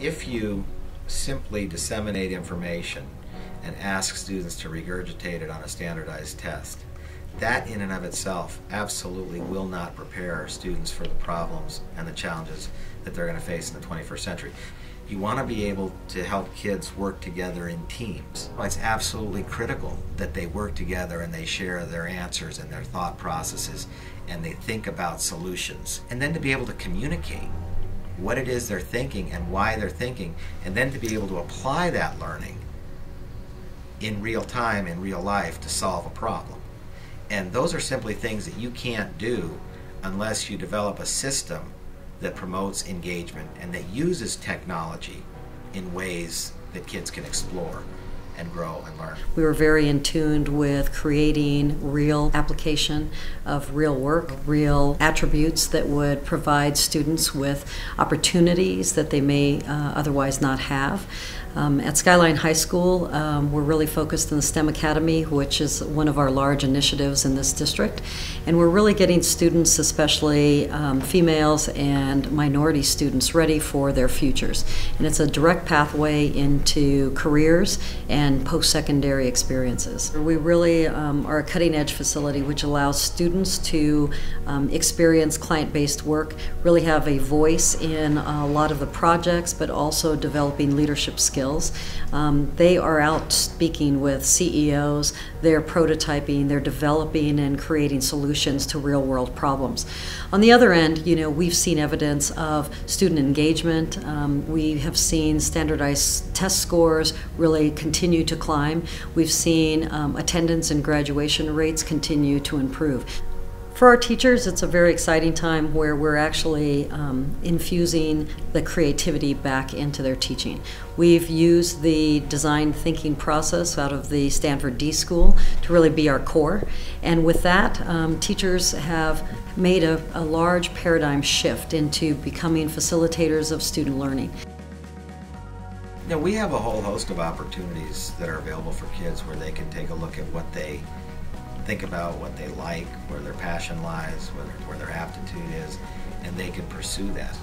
If you simply disseminate information and ask students to regurgitate it on a standardized test, that in and of itself absolutely will not prepare students for the problems and the challenges that they're going to face in the 21st century. You want to be able to help kids work together in teams. It's absolutely critical that they work together and they share their answers and their thought processes and they think about solutions. And then to be able to communicate what it is they're thinking and why they're thinking, and then to be able to apply that learning in real time, in real life, to solve a problem. And those are simply things that you can't do unless you develop a system that promotes engagement and that uses technology in ways that kids can explore and grow and learn. We were very in tune with creating real application of real work, real attributes that would provide students with opportunities that they may uh, otherwise not have. Um, at Skyline High School, um, we're really focused on the STEM Academy, which is one of our large initiatives in this district. And we're really getting students, especially um, females and minority students, ready for their futures. And it's a direct pathway into careers and post secondary experiences. We really um, are a cutting edge facility which allows students to um, experience client based work, really have a voice in a lot of the projects, but also developing leadership skills. Um, they are out speaking with CEOs, they're prototyping, they're developing and creating solutions to real world problems. On the other end, you know, we've seen evidence of student engagement. Um, we have seen standardized test scores really continue to climb. We've seen um, attendance and graduation rates continue to improve. For our teachers, it's a very exciting time where we're actually um, infusing the creativity back into their teaching. We've used the design thinking process out of the Stanford D School to really be our core. And with that, um, teachers have made a, a large paradigm shift into becoming facilitators of student learning. Now, we have a whole host of opportunities that are available for kids where they can take a look at what they think about what they like, where their passion lies, where, where their aptitude is, and they can pursue that.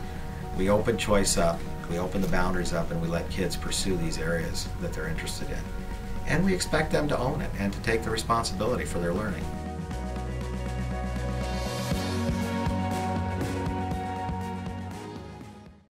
We open choice up, we open the boundaries up, and we let kids pursue these areas that they're interested in. And we expect them to own it and to take the responsibility for their learning.